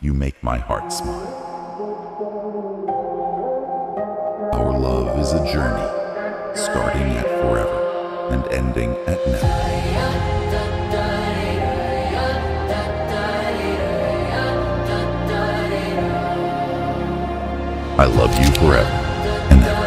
you make my heart smile. Our love is a journey, starting at forever and ending at never. I love you forever. and ever.